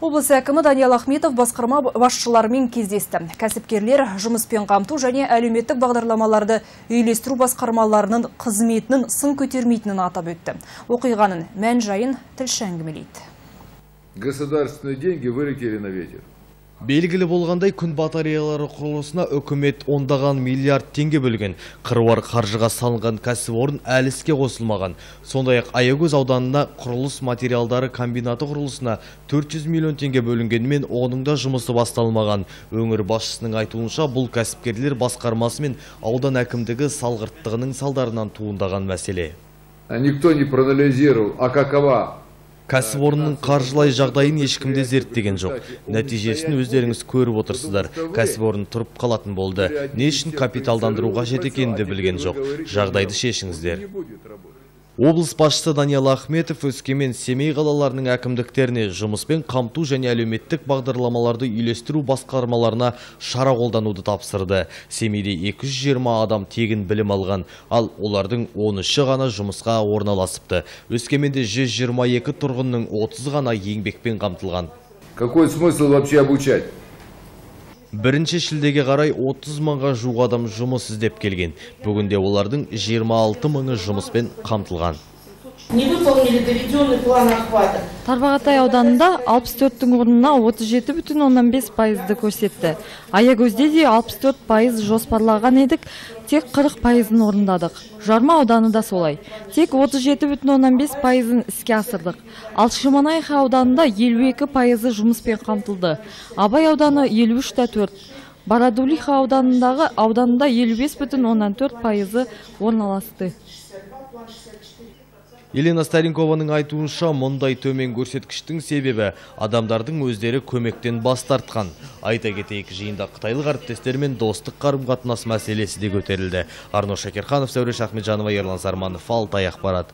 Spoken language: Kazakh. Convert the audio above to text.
Облыс әкімі Даниал Ахметов басқарма басшыларымен кездесті. Кәсіпкерлер жұмыспен қамту және әлеуметтік бағдарламаларды үйлестіру басқармаларының қызметінің сын көтермейтінін атап өтті. Оқиғаның мән жайын тілші әңгімелейді. Государственные деньги вылетели на ветер. Белгілі болғандай күн батареялары құрылысына үкімет ондаған миллиард теңге бөлген. Қыруар қаржыға салынған кәсіпорын әлі іске қосылмаған. Сондай-ақ Аягөз ауданына құрылыс материалдары комбинаты құрылысына 400 миллион теңге бөлінгенімен оның да жұмысы басталмаған. Өңір басшысының айтуынша бұл кәсіпкерлер басқармасы мен аудан әкімдігі салғырттығының салдарынан туындаған мәселе. Никто не проанализировал, а какова Кәсіпорынның қаржылай жағдайын ешкімде зерттеген жоқ. Нәтижесін өздеріңіз көріп отырсыздар. Кәсіпорын тұрып қалатын болды. Не үшін капиталдандыру қажет екенін де білген жоқ. Жағдайды шешіңіздер. Облыс басшысы Даниал Ахметов Өскемен Семей қалаларының әкімдіктеріне жұмыспен қамту және әлеуметтік бағдарламаларды үйлестіру басқармаларына шара қолдануды тапсырды. Семейде 220 адам тегін білім алған, ал олардың 13-ші ғана жұмысқа орналасыпты. Өскеменде 122 тұрғынның 30 ғана еңбекпен қамтылған. Какой смысл вообще обучать? Бірінші шілдеге қарай 30 мыңға жуық адам жұмыс іздеп келген. Бүгінде олардың 26 мыңы жұмыспен қамтылған. Не выполнили доведенный план охвата. Тарбағатай ауданында 64-тің орнына 37 бүтін оннан бес пайызды көрсетті. Аягөзде де 64 пайыз жоспарлаған едік, тек 40 пайызын орындадық. Жарма ауданы да солай. Тек 37 бүтін оннан бес пайызын іске асырдық. Ал ауданында 52 пайызы жұмыспен қамтылды. Абай ауданы 53 та 4. Барадулиха ауданындағы ауданында 55 бүтін оннан 4 пайызы орналасты. Елена Старенкованың айтуынша мұндай төмен көрсеткіштің себебі адамдардың өздері көмектен бас тартқан. Айта кетейік жиында қытайлық әріптестермен достық қарым-қатынас мәселесі де көтерілді. Арно Шакерханов, Сәуреш Ахметжанова, Ерлан Сарманов, Алтай ақпарат.